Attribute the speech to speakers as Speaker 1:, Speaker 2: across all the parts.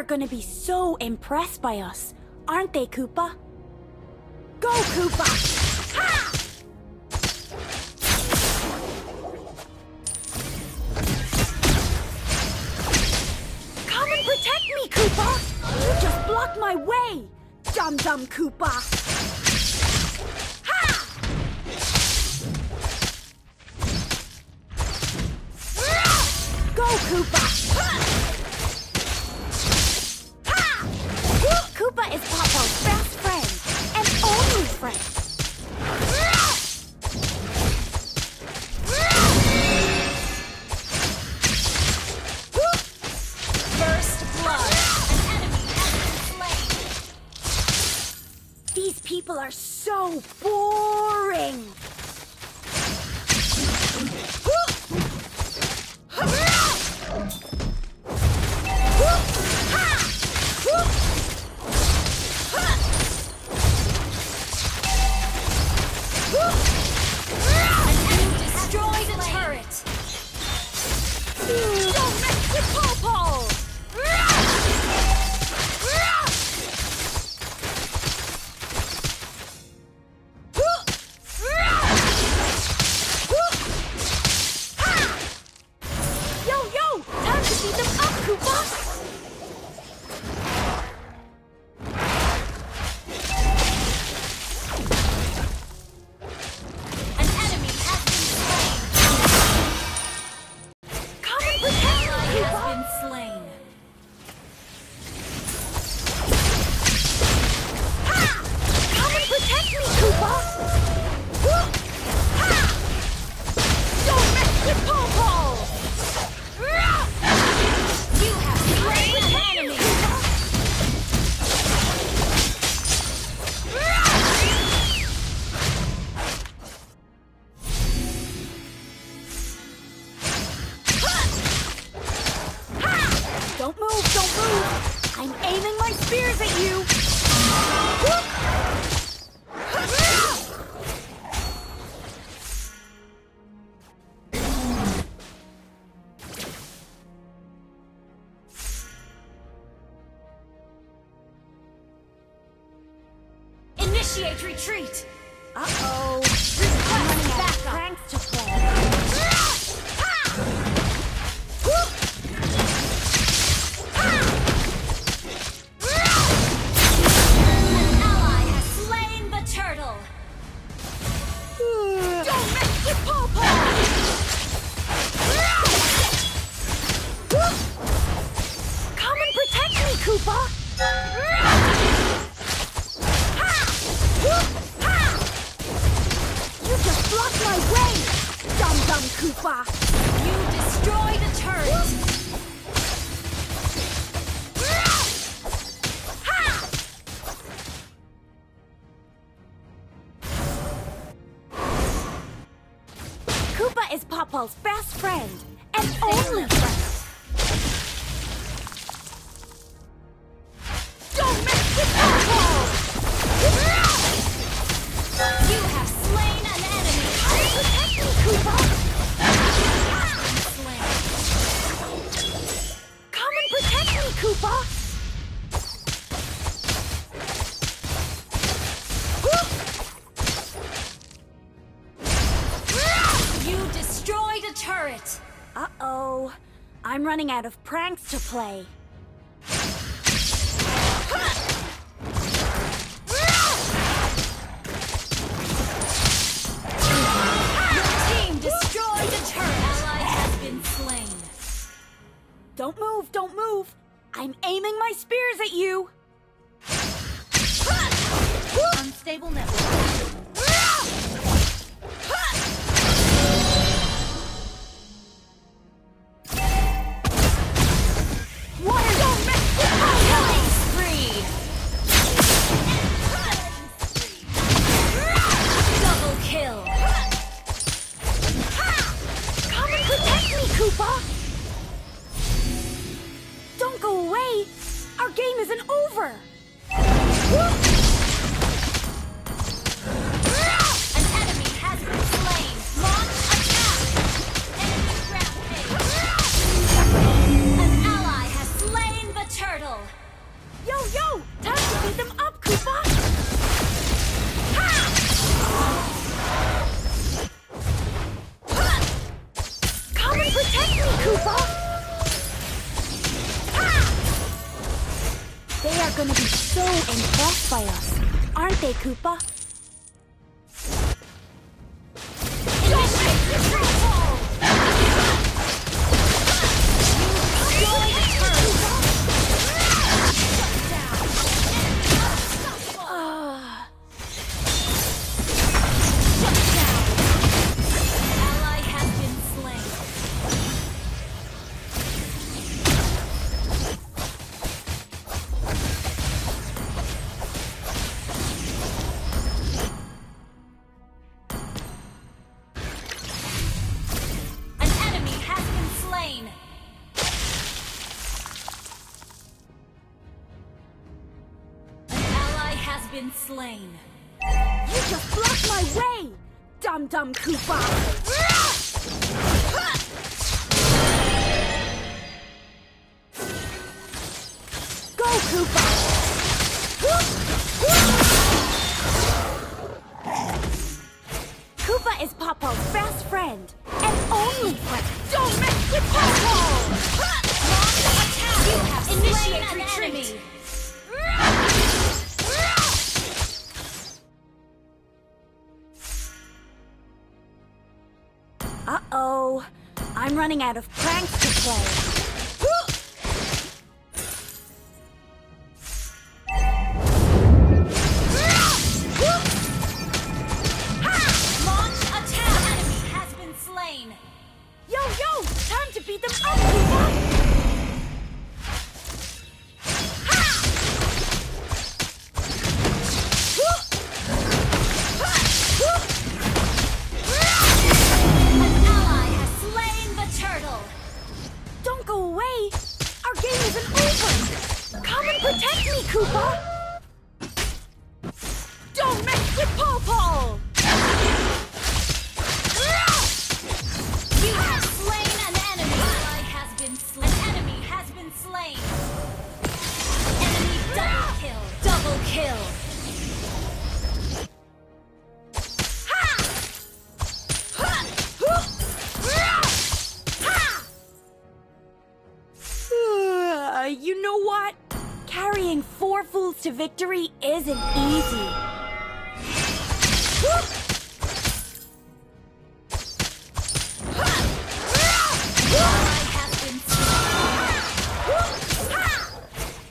Speaker 1: Are gonna be so impressed by us, aren't they, Kupa? Go, Kupa! Ha! Come and protect me, Kupa! You just blocked my way! Dum Dum Kupa! Go, Kupa! People are so boring.
Speaker 2: Retreat!
Speaker 1: Uh-oh!
Speaker 2: Request backup!
Speaker 1: Pranks to play.
Speaker 2: An ally has slain the turtle!
Speaker 1: Don't mess with Paw Come and protect me, Kupa! You just blocked my way! Dum Dum Kupa!
Speaker 2: You destroyed a turret!
Speaker 1: Kupa is Popol's best friend and only friend. I'm running out of pranks to play. Don't move, don't move! I'm aiming my spears at you!
Speaker 2: Unstable network.
Speaker 1: are gonna be so impressed by us, aren't they,
Speaker 2: Kupa? been slain.
Speaker 1: You just blocked my way, dum-dum Kupa! Go Kupa! Kupa is Popol's best friend, and only friend. Don't mess with Popol! Launch attack!
Speaker 2: You have initiated retreat! Enemy.
Speaker 1: I'm running out of pranks to play. Carrying four fools to victory isn't easy.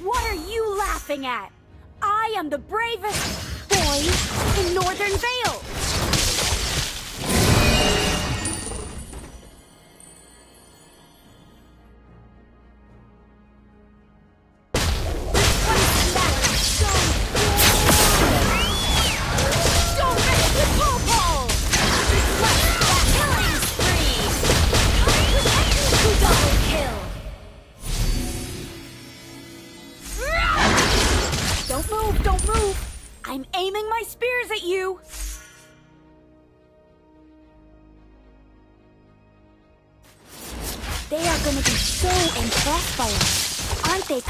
Speaker 1: What are you laughing at? I am the bravest boy in Northern Vale. They are gonna be so impressed by us, aren't they,